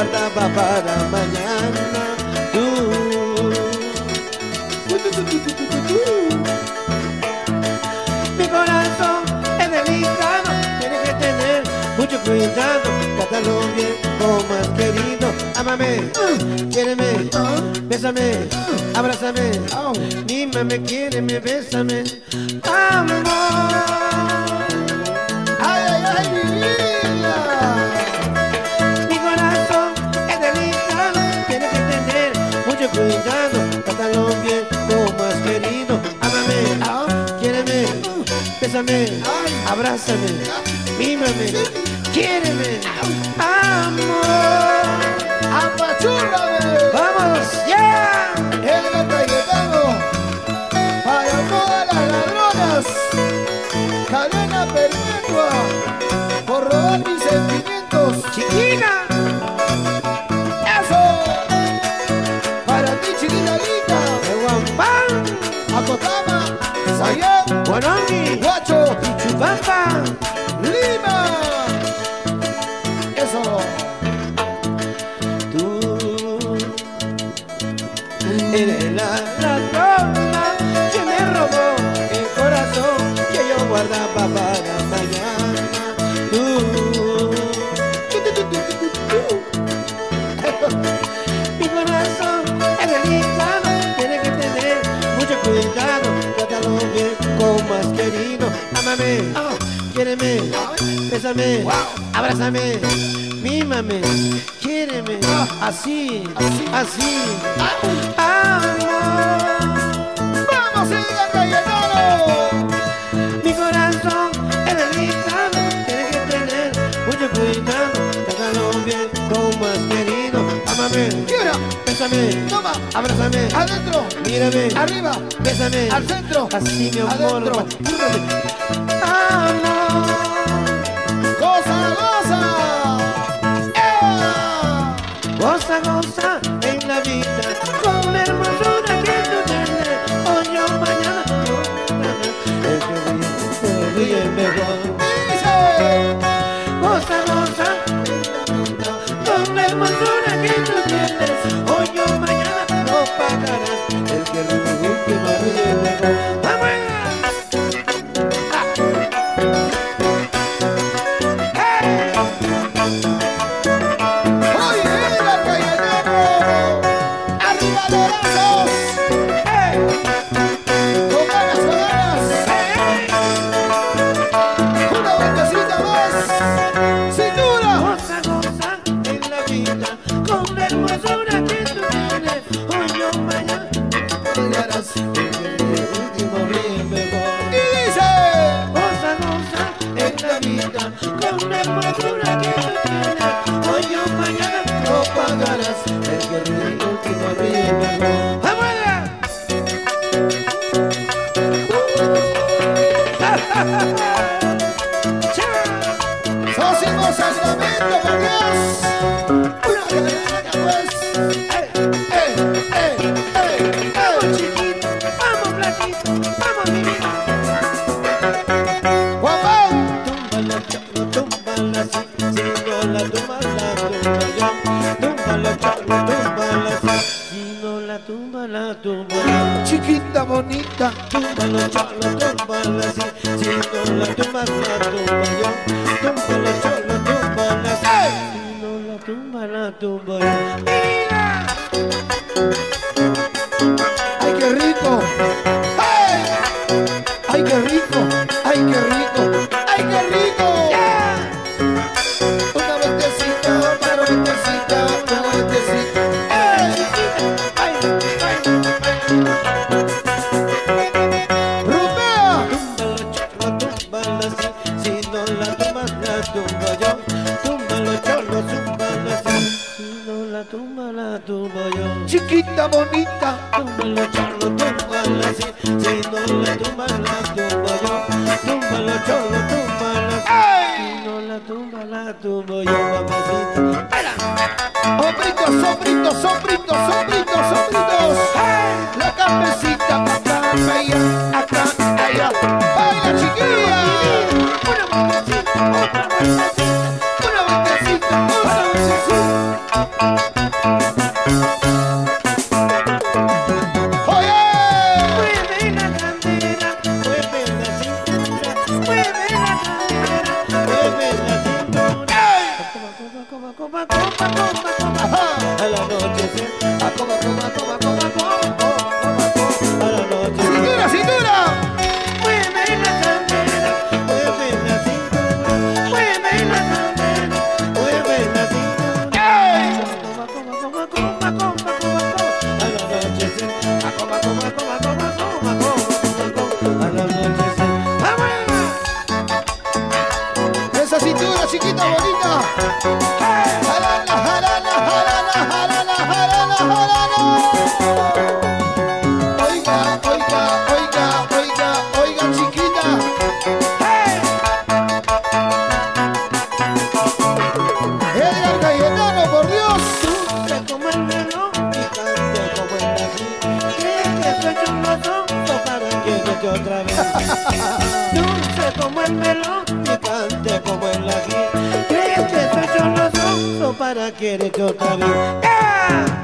guardaba para mañana. Tú. Mi corazón es delicado, tienes que tener mucho cuidado, trátalo bien como has querido. Ámame, quiéreme, bésame, abrázame, mímame, quiéreme, bésame. Amor. Abrázame, mímame, quiéreme, amor. ¡Apachúrrame! ¡Vamos, ya! El Cayetano para todas las ladronas. Cadena perpetua por robar mis sentimientos. ¡Chiquina! ¡Eso! Para ti, chiquita linda. ¡De Guampán! Acotama, Sayán, ¡Guanoni! Para mañana. Tú, mi corazón es delicado, tiene que tener mucho cuidado, trátalo bien como has querido. Ámame, quiéreme, bésame, abrázame, mímame, quiéreme, así, así, amor. ¡Vamos, Bésame, toma, abrázame, adentro, mírame, arriba, bésame, al centro, así mi amor, adentro. amor. Tumba, la tumba yo. Túmbala, sí, si no la tumba, la tumba. ¡ay qué rico! ¡Ay qué rico! ¡Ay qué rico! Bonita, Túmbalo, cholo, túmbalo así, si no la tumba, la tumba yo. Túmbalo, cholo, túmbalo así, si no la tumba, la tumba yo, mamacita. ¡Baila! hombritos, hombritos, hombritos, quererte otra vez? ¡Ah!